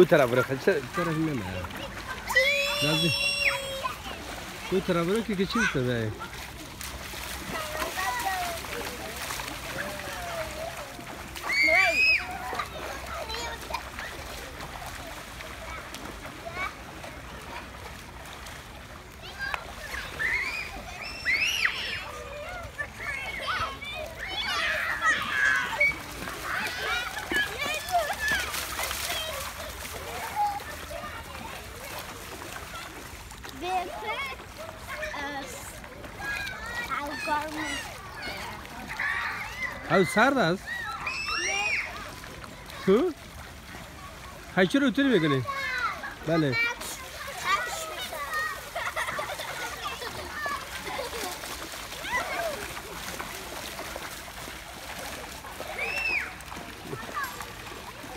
Bu tarafa bırak. Sen taraf inleme ya. Nazlı. Bu tarafa bırak ki geçin tabii. Ve Algormu. Abi sardas. Haçır otur bir gene. Bale.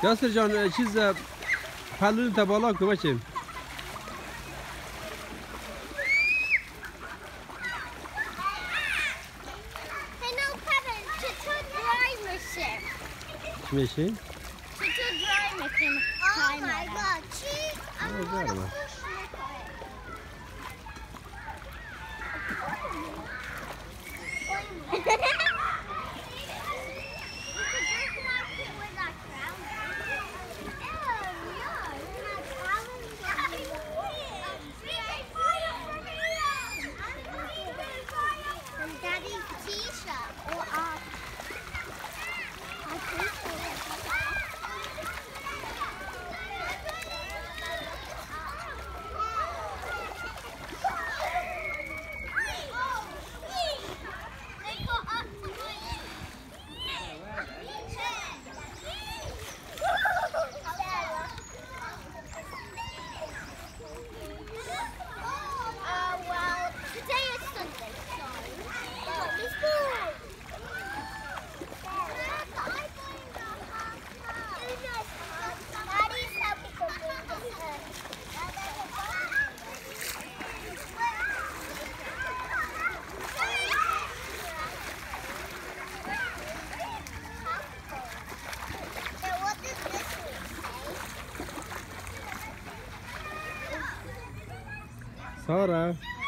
Yasir can çiz pallını tabala kumaşım. machine? It's a dry machine. Oh my god, she, I'm oh, Só.